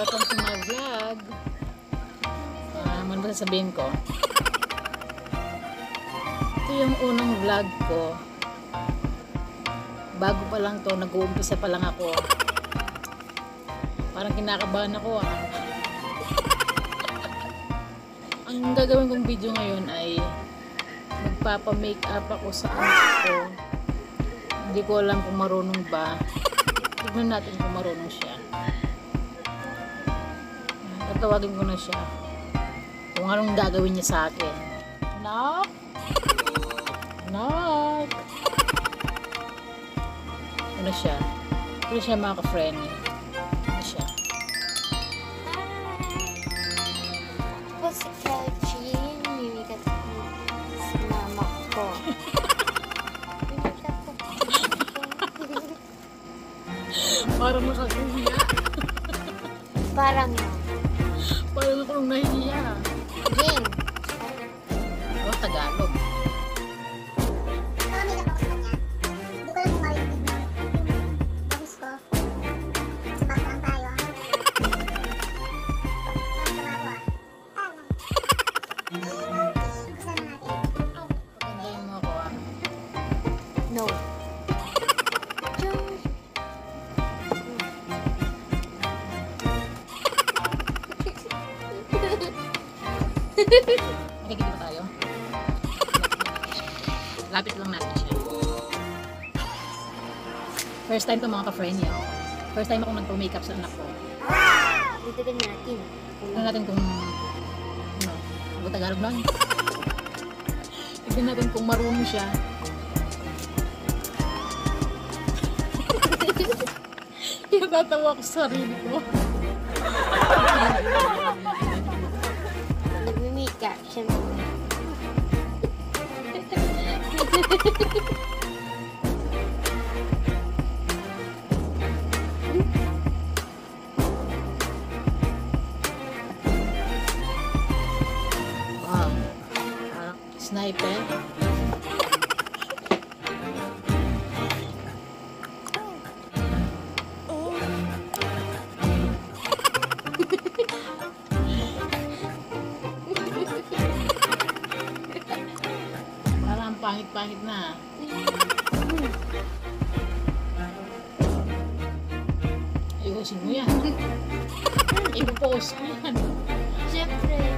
Welcome to my vlog. Ah, ano ba sasabihin ko? Ito yung unang vlog ko. Bago pa lang to, nag-uumpisa pa lang ako. Parang kinakabahan ako ah. Ang gagawin kong video ngayon ay magpapa-make up ako sa anak ko. Hindi ko alam kung marunong ba. Tignan natin kung marunong siya. Tatawagin ko na siya. Kung anong gagawin niya sa akin. Knock! Knock! Ano siya? Ano siya mga ka-friend? Ano siya? po si Kelchin, mimikat ko si mama ko. Mimikat ko. Parang nakakahiya. Parang yun. Jun. Nakikita ba tayo? Lapit lang natin siya. First time to mga ka-friend niya. First time ako nagpa-makeup sa anak ko. Dito din natin. Tignan natin kung ano, ano Tagalog lang. Tignan natin kung marunong siya. Natatawa ko sa sarili ko. Nagmimika. Siyempre. Wow. Parang sniper. Pangit-pangit na. Ayusin mo yan. Ipopost ko yan. Siyempre.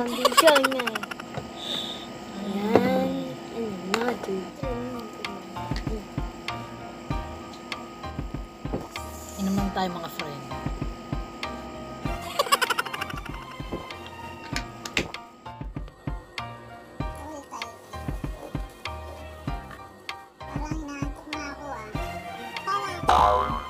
Foundation na. Yan. Ano na, dude. Inom lang tayo mga friend. Ulit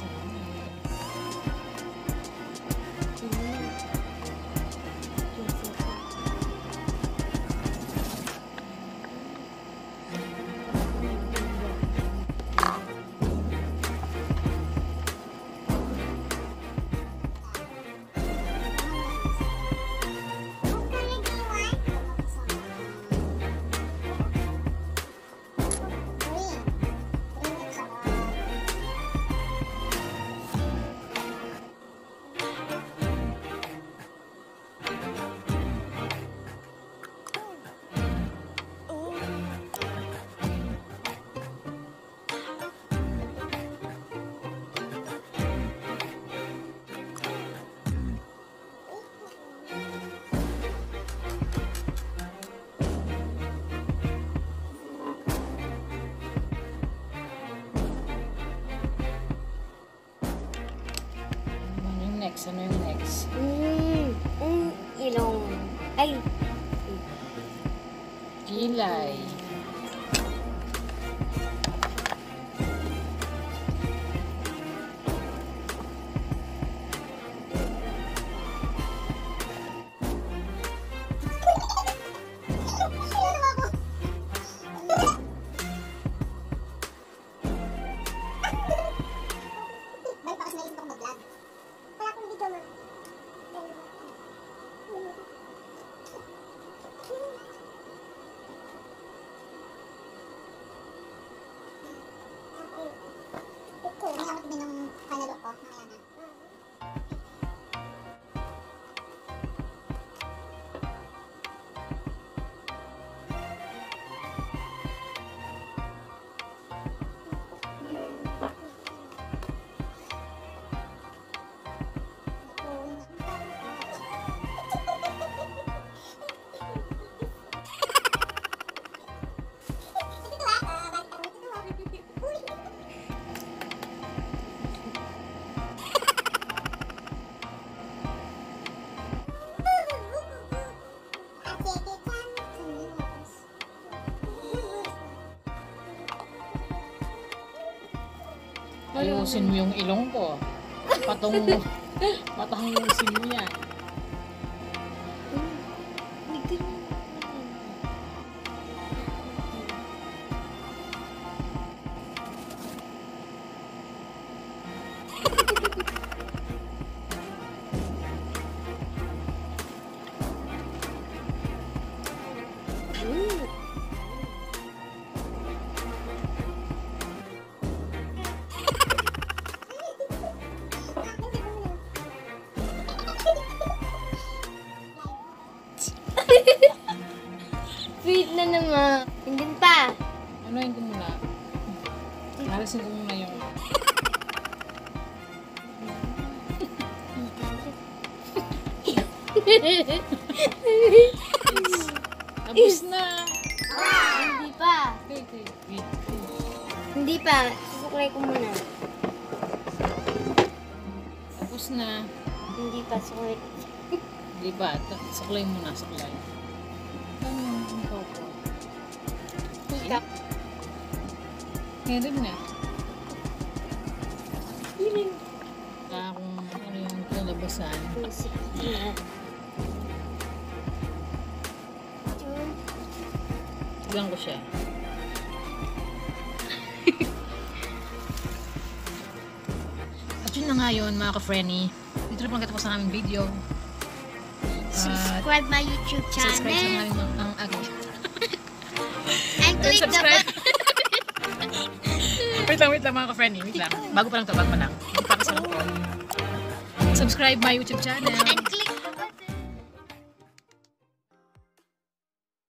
listening. Next? Ano yung next? Mm, mm, ilong. Ay, Kilay. Thank you. Ayusin mo yung ilong ko. Patong patangusin mo yan. Sweet na naman. Hindi pa. Ano yung ko muna? Narasin ko muna yung... Tapos na! Hindi pa. Wait, wait, wait. Hindi pa. Susuklay ko muna. Tapos na. Hindi pa. Suklay ko. Di ba? Ta- Saklay mo na, saklay. Ano yung ko? Ikaw. Meron na. Feeling. Ah, kung ano yung kalabasan. Na. Tignan ko siya. At yun na nga yun, mga ka-frenny. Dito na pang katapos ang aming video. Subscribe my YouTube subscribe sa channel. aming ang, aking And click the button. wait lang, wait lang mga ka-frenny. Wait lang. Bago pa lang to, bago pa lang. Para sa lang. Subscribe my YouTube channel. And click